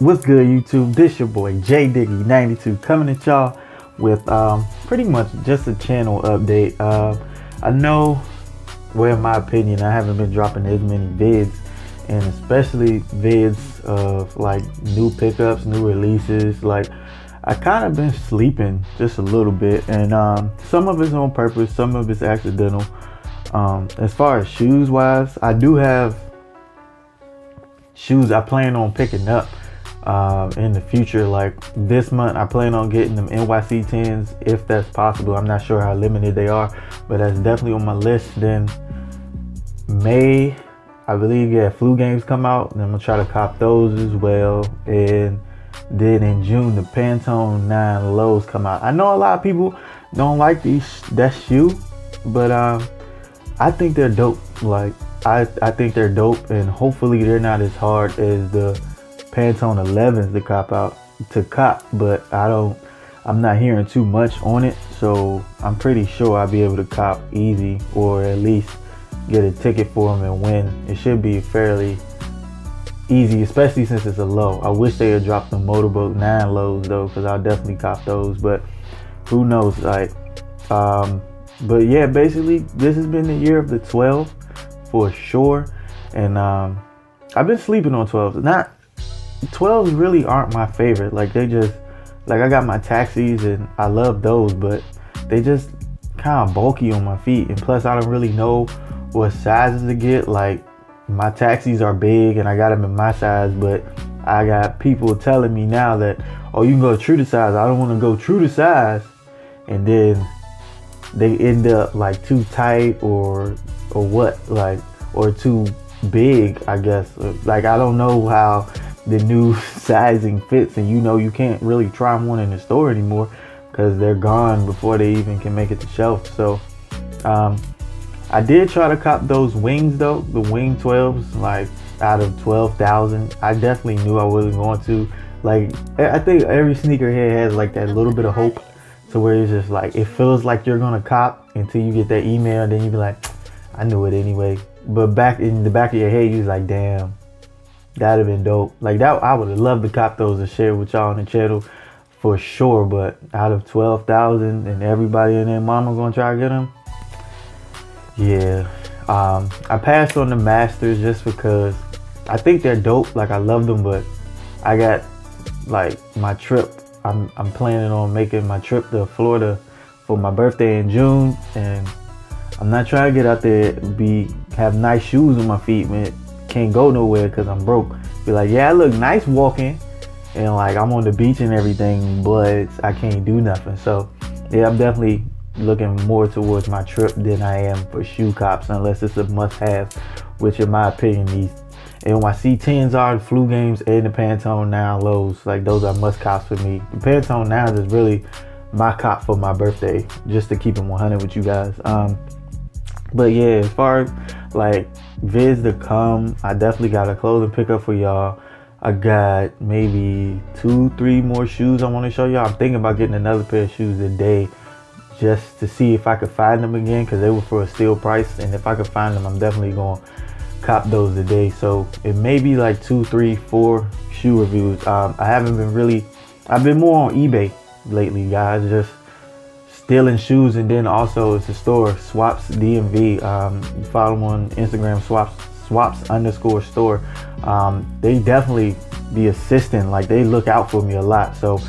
What's good, YouTube? This your boy J Diggy 92 coming at y'all with um, pretty much just a channel update. Uh, I know, well, in my opinion, I haven't been dropping as many vids, and especially vids of like new pickups, new releases. Like, I kind of been sleeping just a little bit, and um, some of it's on purpose, some of it's accidental. Um, as far as shoes wise, I do have shoes I plan on picking up um, in the future. Like this month, I plan on getting them NYC 10s if that's possible. I'm not sure how limited they are, but that's definitely on my list. Then May, I believe, yeah, flu games come out, and I'm gonna try to cop those as well. And then in June, the Pantone 9 lows come out. I know a lot of people don't like these that shoe, but um, I think they're dope. Like I, I think they're dope, and hopefully they're not as hard as the Pantone 11s to cop out to cop, but I don't I'm not hearing too much on it, so I'm pretty sure I'll be able to cop easy or at least get a ticket for them and win. It should be fairly easy, especially since it's a low. I wish they had dropped the Motorboat 9 lows though, because I'll definitely cop those, but who knows, like, um, but yeah, basically this has been the year of the 12 for sure, and um, I've been sleeping on 12s. Not 12s really aren't my favorite. Like they just like I got my taxis and I love those, but they just kind of bulky on my feet. And plus, I don't really know what sizes to get. Like my taxis are big and I got them in my size, but I got people telling me now that oh you can go true to size. I don't want to go true to size, and then they end up like too tight or or what like or too big. I guess like I don't know how the new sizing fits and you know you can't really try one in the store anymore because they're gone before they even can make it to shelf. So um, i did try to cop those wings though the wing 12s like out of 12,000 i definitely knew i wasn't going to. Like i think every sneakerhead has like that little bit of hope to where it's just like it feels like you're gonna cop until you get that email then you be like i knew it anyway. But back in the back of your head you're like damn That'd have been dope. Like that, I would have loved to cop those and share with y'all on the channel for sure. But out of twelve thousand and everybody and their mama gonna try to get them, yeah. Um, I passed on the Masters just because I think they're dope. Like I love them, but I got like my trip. I'm I'm planning on making my trip to Florida for my birthday in June, and I'm not trying to get out there be have nice shoes on my feet, man can't go nowhere because I'm broke. Be like, yeah, I look nice walking and like I'm on the beach and everything, but I can't do nothing. So yeah, I'm definitely looking more towards my trip than I am for shoe cops, unless it's a must-have, which in my opinion these NYC 10s are the flu games and the Pantone 9 lows. Like those are must cops for me. The Pantone 9s is really my cop for my birthday, just to keep them 100 with you guys. Um, but yeah, as far as like vids to come, I definitely got a clothing pickup for y'all. I got maybe two, three more shoes I want to show y'all. I'm thinking about getting another pair of shoes today just to see if I could find them again because they were for a steal price. And if I could find them, I'm definitely going to cop those today. So it may be like two, three, four shoe reviews. Um, I haven't been really, I've been more on eBay lately, guys. Just stealing shoes and then also it's a store swaps dmv um, you follow them on instagram swaps swaps underscore store. Um, they definitely be assisting. Like they look out for me a lot. So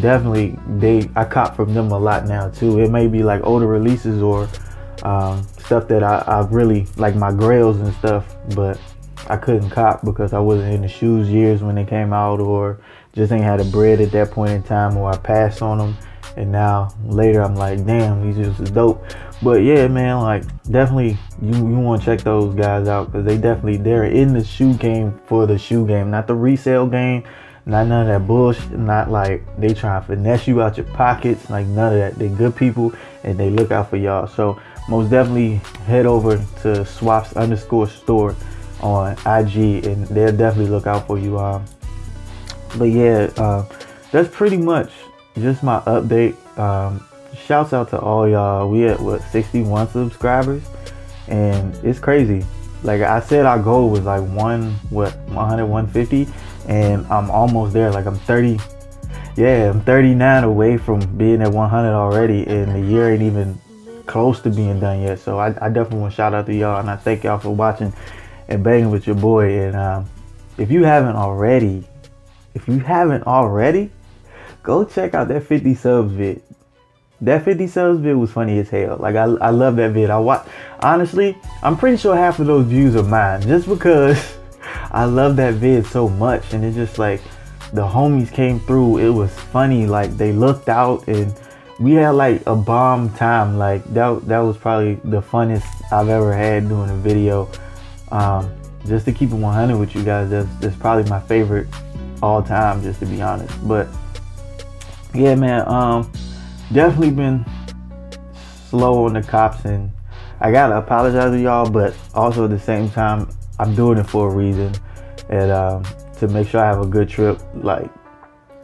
definitely they i cop from them a lot now too. It may be like older releases or um, stuff that I, I really like my grails and stuff but i couldn't cop because i wasn't in the shoes years when they came out or just ain't had a bread at that point in time or i passed on them and now later I'm like, damn, these just is dope. But yeah, man, like definitely you you want to check those guys out because they definitely they're in the shoe game for the shoe game, not the resale game, not none of that bullshit. Not like they try to finesse you out your pockets, like none of that. They good people and they look out for y'all. So most definitely head over to swaps underscore store on IG and they'll definitely look out for you. Um, but yeah, uh, that's pretty much just my update. Um, shouts out to all y'all. We at what 61 subscribers, and it's crazy. Like I said, our goal was like one what 100 150, and I'm almost there. Like I'm 30. Yeah, I'm 39 away from being at 100 already, and the year ain't even close to being done yet. So I, I definitely want to shout out to y'all, and I thank y'all for watching and banging with your boy. And um, if you haven't already, if you haven't already, go check out that 50 subs vid. That 50 subs vid was funny as hell. Like I, I love that vid. I watch. Honestly, I'm pretty sure half of those views are mine, just because I love that vid so much, and it's just like the homies came through. It was funny. Like they looked out and we had like a bomb time. Like that that was probably the funnest I've ever had doing a video. Um, just to keep it 100 with you guys, that's, that's probably my favorite all time, just to be honest. But yeah, man, um, definitely been slow on the cops, and I gotta apologize to y'all, but also at the same time, I'm doing it for a reason, and um, to make sure I have a good trip. Like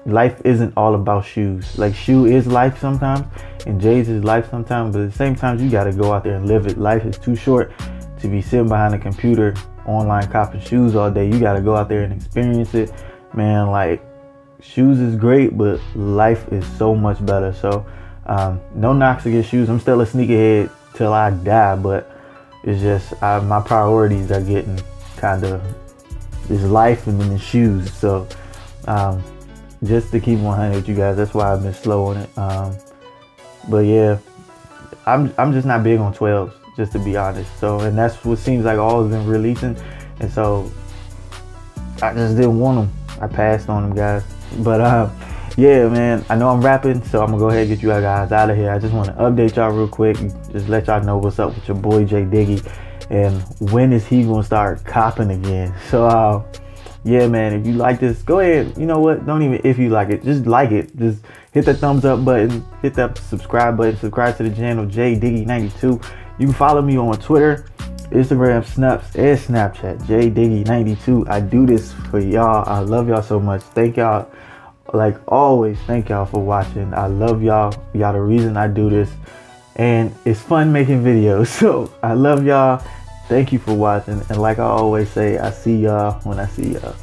life isn't all about shoes. Like shoe is life sometimes, and Jay's is life sometimes. But at the same time, you gotta go out there and live it. Life is too short to be sitting behind a computer online copping shoes all day. You gotta go out there and experience it, man. Like shoes is great, but life is so much better. So um, no knocks against shoes. I'm still a sneakerhead till I die, but it's just I, my priorities are getting kind of this life and then the shoes. So um, just to keep 100 with you guys, that's why I've been slow on it. Um, but yeah, I'm I'm just not big on 12s, just to be honest. So and that's what seems like all has been releasing, and so I just didn't want them. I passed on them guys. But uh, yeah, man, I know I'm rapping, so I'm gonna go ahead and get you guys out of here. I just want to update y'all real quick, just let y'all know what's up with your boy Jay Diggy, and when is he gonna start copping again. So uh, yeah, man, if you like this, go ahead. You know what? Don't even if you like it, just like it. Just hit the thumbs up button, hit that subscribe button, subscribe to the channel Jay Diggy 92. You can follow me on Twitter, Instagram, Snupps, and Snapchat. Jay Diggy 92. I do this for y'all. I love y'all so much. Thank y'all. Like always, thank y'all for watching. I love y'all. Y'all the reason I do this. And it's fun making videos. So I love y'all. Thank you for watching. And like I always say, I see y'all when I see y'all.